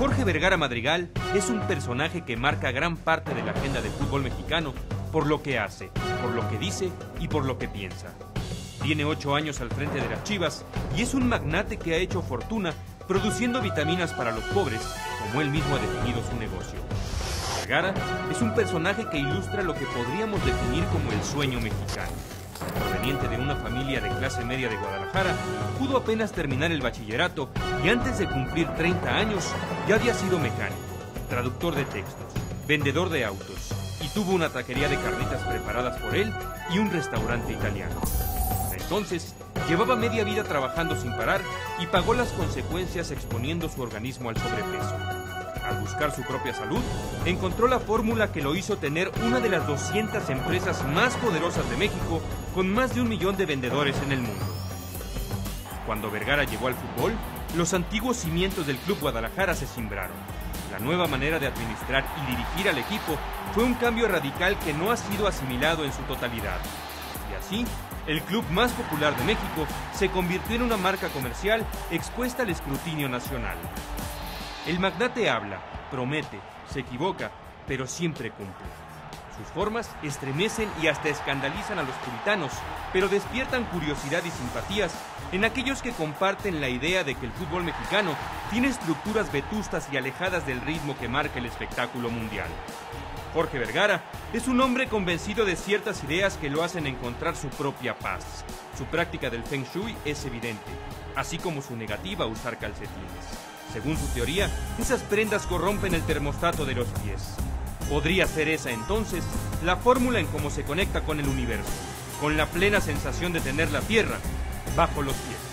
Jorge Vergara Madrigal es un personaje que marca gran parte de la agenda del fútbol mexicano por lo que hace, por lo que dice y por lo que piensa. Tiene ocho años al frente de las Chivas y es un magnate que ha hecho fortuna produciendo vitaminas para los pobres, como él mismo ha definido su negocio. Vergara es un personaje que ilustra lo que podríamos definir como el sueño mexicano. Proveniente de una familia de clase media de Guadalajara, pudo apenas terminar el bachillerato y antes de cumplir 30 años ya había sido mecánico, traductor de textos, vendedor de autos y tuvo una taquería de carnitas preparadas por él y un restaurante italiano. Entonces, llevaba media vida trabajando sin parar y pagó las consecuencias exponiendo su organismo al sobrepeso. Al buscar su propia salud, encontró la fórmula que lo hizo tener una de las 200 empresas más poderosas de México, con más de un millón de vendedores en el mundo. Cuando Vergara llegó al fútbol, los antiguos cimientos del Club Guadalajara se cimbraron. La nueva manera de administrar y dirigir al equipo fue un cambio radical que no ha sido asimilado en su totalidad. Y así, el club más popular de México se convirtió en una marca comercial expuesta al escrutinio nacional. El magnate habla, promete, se equivoca, pero siempre cumple. Sus formas estremecen y hasta escandalizan a los puritanos, pero despiertan curiosidad y simpatías en aquellos que comparten la idea de que el fútbol mexicano tiene estructuras vetustas y alejadas del ritmo que marca el espectáculo mundial. Jorge Vergara es un hombre convencido de ciertas ideas que lo hacen encontrar su propia paz. Su práctica del feng shui es evidente, así como su negativa a usar calcetines. Según su teoría, esas prendas corrompen el termostato de los pies. Podría ser esa entonces la fórmula en cómo se conecta con el universo, con la plena sensación de tener la tierra bajo los pies.